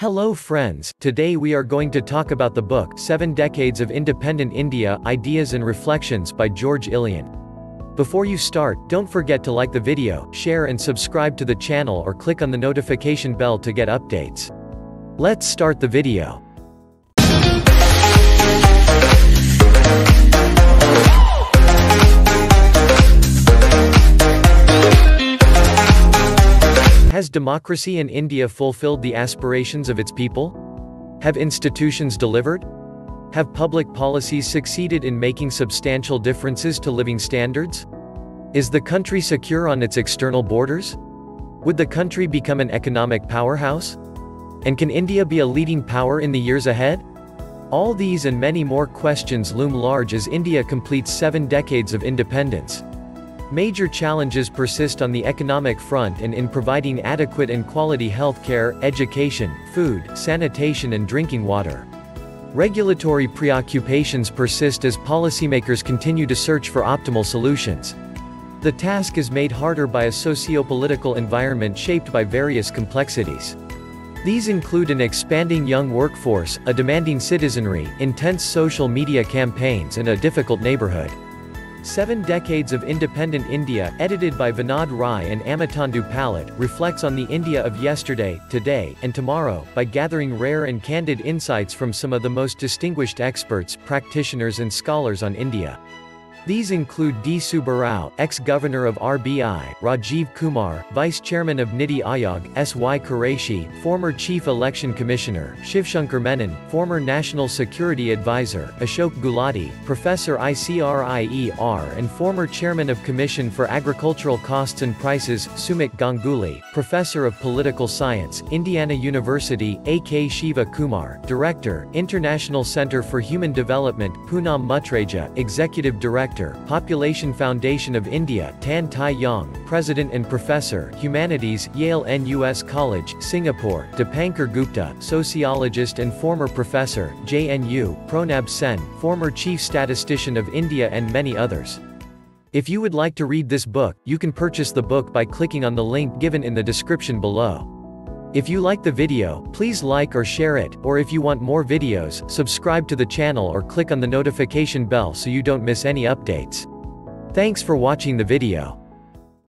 Hello friends, today we are going to talk about the book, Seven Decades of Independent India, Ideas and Reflections by George Ilian. Before you start, don't forget to like the video, share and subscribe to the channel or click on the notification bell to get updates. Let's start the video. Has democracy in India fulfilled the aspirations of its people? Have institutions delivered? Have public policies succeeded in making substantial differences to living standards? Is the country secure on its external borders? Would the country become an economic powerhouse? And can India be a leading power in the years ahead? All these and many more questions loom large as India completes seven decades of independence. Major challenges persist on the economic front and in providing adequate and quality healthcare, education, food, sanitation and drinking water. Regulatory preoccupations persist as policymakers continue to search for optimal solutions. The task is made harder by a socio-political environment shaped by various complexities. These include an expanding young workforce, a demanding citizenry, intense social media campaigns and a difficult neighborhood. Seven Decades of Independent India, edited by Vinod Rai and Amitendu Palit, reflects on the India of yesterday, today, and tomorrow, by gathering rare and candid insights from some of the most distinguished experts, practitioners and scholars on India. These include D. Subbarao, ex-governor of RBI, Rajiv Kumar, vice-chairman of Niti Aayog, S. Y. Qureshi, former chief election commissioner, Shivshankar Menon, former national security advisor, Ashok Gulati, professor ICRIER and former chairman of Commission for Agricultural Costs and Prices, Sumit Ganguly, professor of political science, Indiana University, A. K. Shiva Kumar, director, International Center for Human Development, Poonam Muttreja, executive director, Director, Population Foundation of India Tan Tai Yong, President and Professor, Humanities, Yale NUS College, Singapore, Dipankar Gupta, Sociologist and former Professor, JNU, Pronab Sen, former Chief Statistician of India and many others. If you would like to read this book, you can purchase the book by clicking on the link given in the description below. If you like the video, please like or share it, or if you want more videos, subscribe to the channel or click on the notification bell so you don't miss any updates. Thanks for watching the video.